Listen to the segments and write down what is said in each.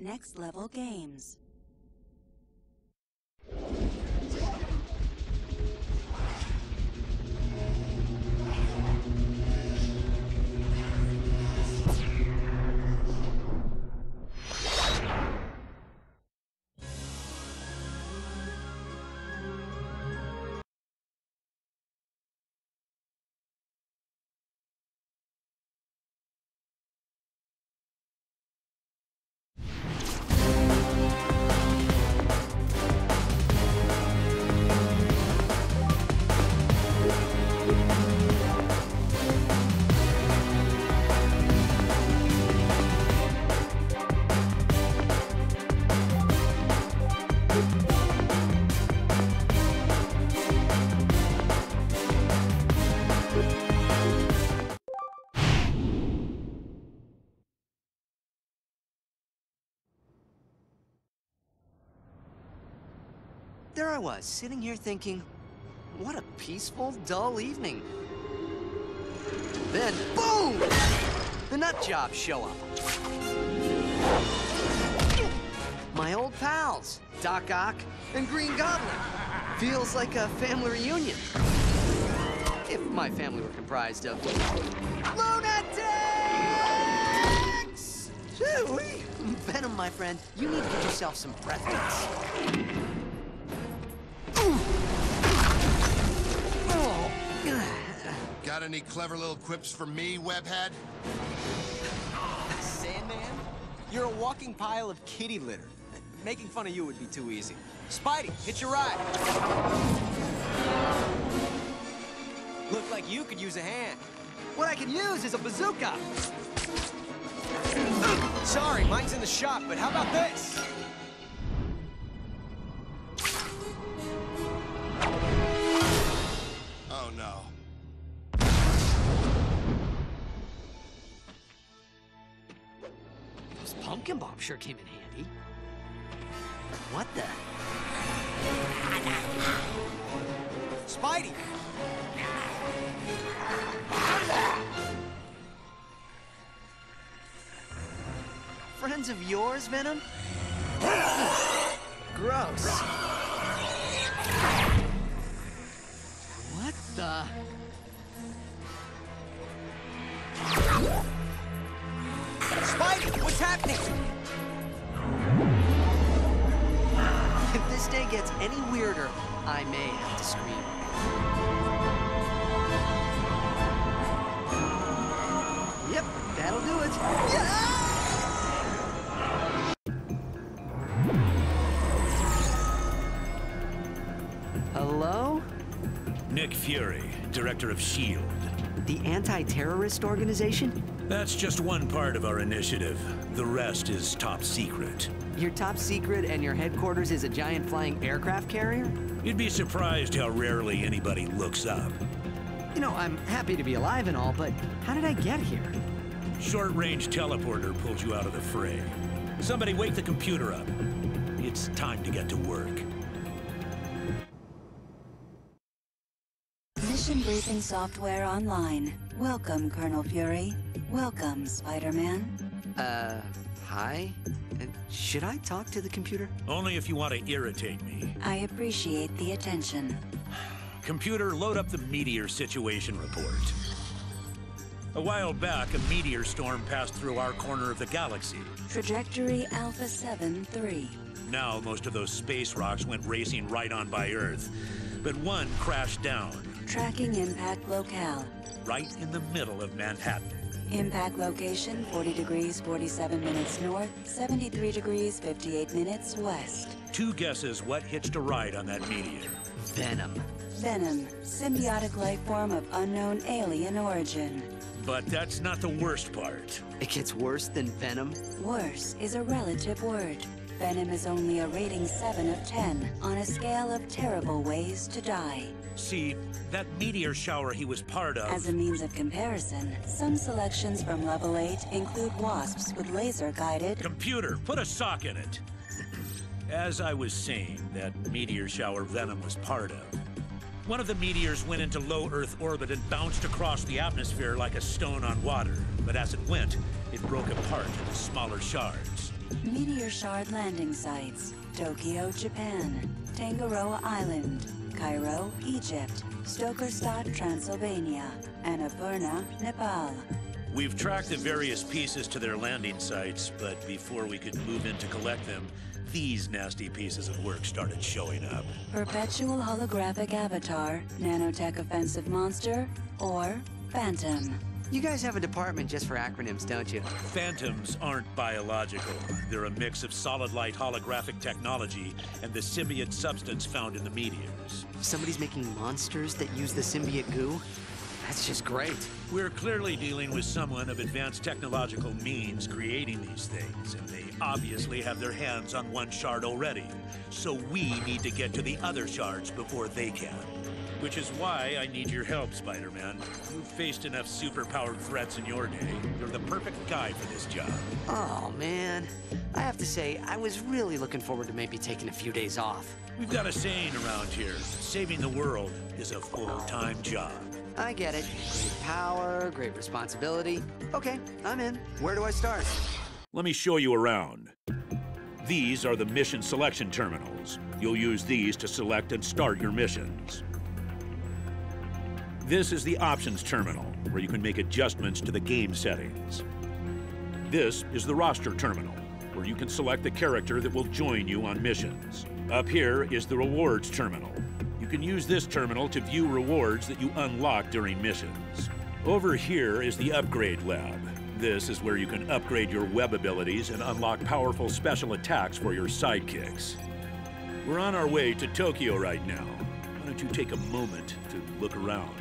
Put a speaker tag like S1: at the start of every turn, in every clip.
S1: next level games.
S2: There I was, sitting here thinking, what a peaceful, dull evening. Then, boom! The nut jobs show up. My old pals, Doc Ock and Green Goblin. Feels like a family reunion. If my family were comprised of lunatics! Shoo-wee! Venom, my friend, you need to get yourself some breath mints.
S3: Got any clever little quips for me, webhead?
S4: Sandman? You're a walking pile of kitty litter. Making fun of you would be too easy. Spidey, hitch your ride. Look like you could use a hand.
S2: What I can use is a bazooka.
S4: Sorry, mine's in the shop, but how about this?
S2: Pumpkin bombs sure came in handy. What the?
S4: Spidey!
S2: Friends of yours, Venom? Gross. What the?
S4: What's happening?
S2: If this day gets any weirder, I may have to scream. Yep, that'll do it. Yeah! Hello?
S5: Nick Fury, Director of S.H.I.E.L.D.
S2: The anti-terrorist organization?
S5: That's just one part of our initiative. The rest is top secret.
S2: Your top secret and your headquarters is a giant flying aircraft carrier?
S5: You'd be surprised how rarely anybody looks up.
S2: You know, I'm happy to be alive and all, but how did I get here?
S5: Short-range teleporter pulled you out of the fray. Somebody wake the computer up. It's time to get to work.
S1: Mission briefing software online. Welcome, Colonel Fury. Welcome, Spider-Man.
S2: Uh, hi? Uh, should I talk to the computer?
S5: Only if you want to irritate me.
S1: I appreciate the attention.
S5: Computer, load up the meteor situation report. A while back, a meteor storm passed through our corner of the galaxy.
S1: Trajectory Alpha 7-3.
S5: Now, most of those space rocks went racing right on by Earth. But one crashed down,
S1: Tracking impact locale.
S5: right in the middle of Manhattan.
S1: Impact location 40 degrees 47 minutes north, 73 degrees 58 minutes west.
S5: Two guesses what hitched a ride on that meteor.
S2: Venom.
S1: Venom, symbiotic life form of unknown alien origin.
S5: But that's not the worst part.
S2: It gets worse than Venom?
S1: Worse is a relative word. Venom is only a rating 7 of 10 on a scale of terrible ways to die.
S5: See, that meteor shower he was part of.
S1: As a means of comparison, some selections from level 8 include wasps with laser guided.
S5: Computer, put a sock in it. As I was saying, that meteor shower Venom was part of. One of the meteors went into low Earth orbit and bounced across the atmosphere like a stone on water. But as it went, it broke apart into smaller shards.
S1: Meteor Shard landing sites Tokyo, Japan, Tangaroa Island, Cairo, Egypt, Stokerstadt, Transylvania, and Annapurna, Nepal.
S5: We've tracked the various pieces to their landing sites, but before we could move in to collect them, these nasty pieces of work started showing up.
S1: Perpetual holographic avatar, nanotech offensive monster, or Phantom.
S2: You guys have a department just for acronyms, don't you?
S5: Phantoms aren't biological. They're a mix of solid light holographic technology and the symbiote substance found in the meteors.
S2: Somebody's making monsters that use the symbiote goo? That's just great.
S5: We're clearly dealing with someone of advanced technological means creating these things, and they obviously have their hands on one shard already. So we need to get to the other shards before they can. Which is why I need your help, Spider-Man. You've faced enough superpowered threats in your day. You're the perfect guy for this job.
S2: Oh, man. I have to say, I was really looking forward to maybe taking a few days off.
S5: We've got a saying around here. Saving the world is a full-time job.
S2: I get it. Great power, great responsibility. Okay, I'm in. Where do I start?
S5: Let me show you around. These are the mission selection terminals. You'll use these to select and start your missions. This is the options terminal, where you can make adjustments to the game settings. This is the roster terminal, where you can select the character that will join you on missions. Up here is the rewards terminal. You can use this terminal to view rewards that you unlock during missions. Over here is the upgrade lab. This is where you can upgrade your web abilities and unlock powerful special attacks for your sidekicks. We're on our way to Tokyo right now. Why don't you take a moment to look around?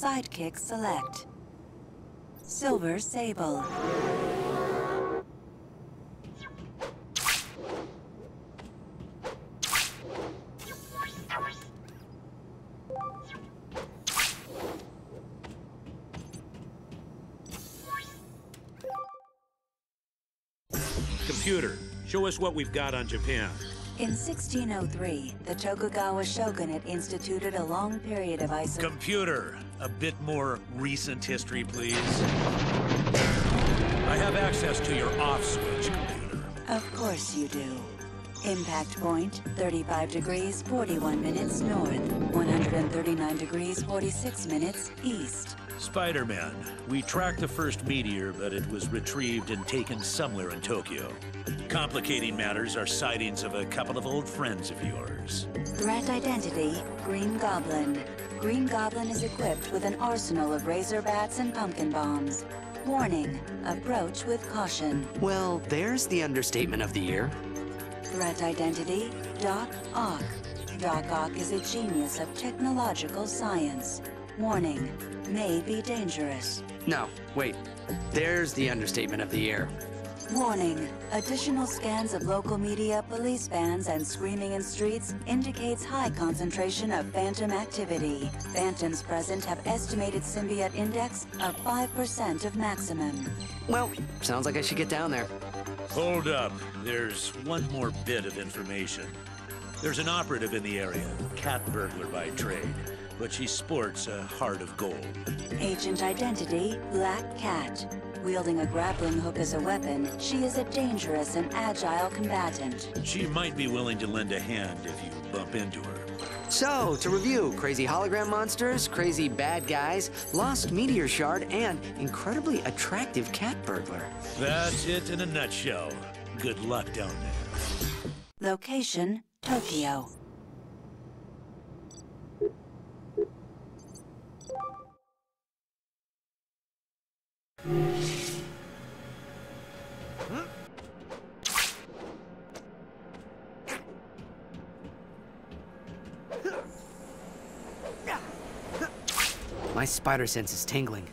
S1: Sidekick select. Silver Sable.
S5: Computer, show us what we've got on Japan.
S1: In 1603, the Tokugawa shogunate instituted a long period of isolation.
S5: Computer, a bit more recent history, please. I have access to your off switch, computer.
S1: Of course you do. Impact point, 35 degrees, 41 minutes north, 139 degrees, 46 minutes east.
S5: Spider Man, we tracked the first meteor, but it was retrieved and taken somewhere in Tokyo. Complicating matters are sightings of a couple of old friends of yours.
S1: Threat identity, Green Goblin. Green Goblin is equipped with an arsenal of razor bats and pumpkin bombs. Warning, approach with caution.
S2: Well, there's the understatement of the year.
S1: Threat identity, Doc Ock. Doc Ock is a genius of technological science. Warning, may be dangerous.
S2: No, wait. There's the understatement of the year.
S1: Warning, additional scans of local media, police vans, and screaming in streets indicates high concentration of phantom activity. Phantoms present have estimated symbiote index of 5% of maximum.
S2: Well, sounds like I should get down there.
S5: Hold up. There's one more bit of information. There's an operative in the area, cat burglar by trade, but she sports a heart of gold.
S1: Agent identity, Black Cat. Wielding a grappling hook as a weapon, she is a dangerous and agile combatant.
S5: She might be willing to lend a hand if you bump into her.
S2: So, to review crazy hologram monsters, crazy bad guys, lost meteor shard, and incredibly attractive cat burglar.
S5: That's it in a nutshell. Good luck down there.
S1: Location, Tokyo.
S2: My spider sense is tingling.